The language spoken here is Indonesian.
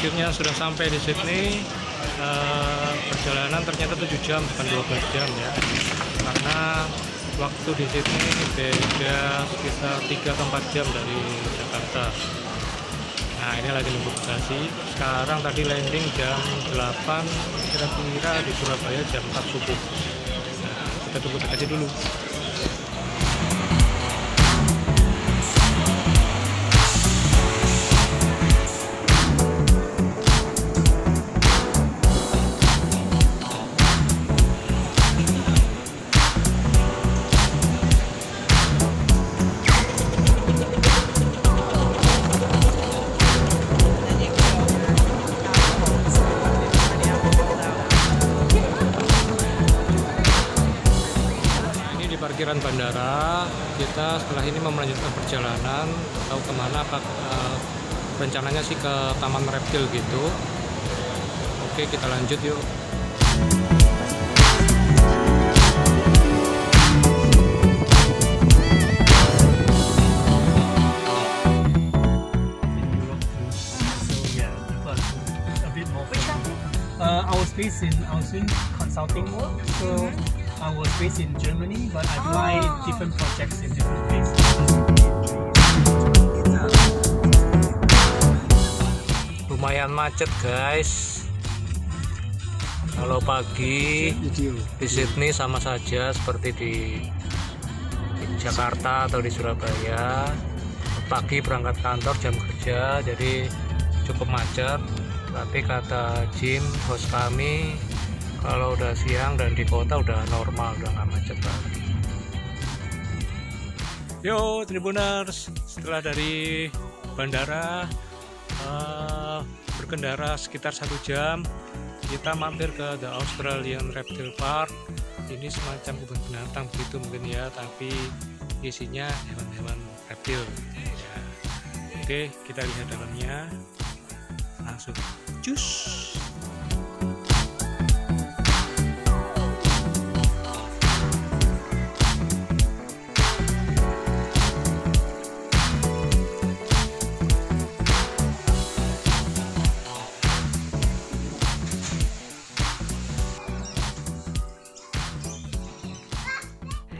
yang sudah sampai di Sydney. Eh, perjalanan ternyata 7 jam bukan 12 jam ya. Karena waktu di Sydney beda sekitar 3 atau 4 jam dari Jakarta. Nah ini lagi nunggu bagasi. Sekarang tadi landing jam 8 kira-kira di Surabaya jam 4 subuh. Nah, kita tunggu bagasi dulu parkiran bandara kita setelah ini mau melanjutkan perjalanan tahu ke mana apa eh, rencananya sih ke taman reptil gitu. Oke kita lanjut yuk. So yeah, but a bit more. Uh, I was based in doing consulting. Work, so I was based in Germany, but I fly different projects in different places. lumayan macet guys. Kalau pagi di Sydney sama saja seperti di, di Jakarta atau di Surabaya. Pagi berangkat kantor jam kerja jadi cukup macet. Tapi kata Jim host kami kalau udah siang dan di kota udah normal udah nggak macet lagi. Yo Tribuners. Setelah dari bandara eh, berkendara sekitar satu jam kita mampir ke The Australian Reptile Park. Ini semacam kebun binatang begitu mungkin ya tapi isinya hewan-hewan reptil. Ya. oke kita lihat dalamnya. Langsung cus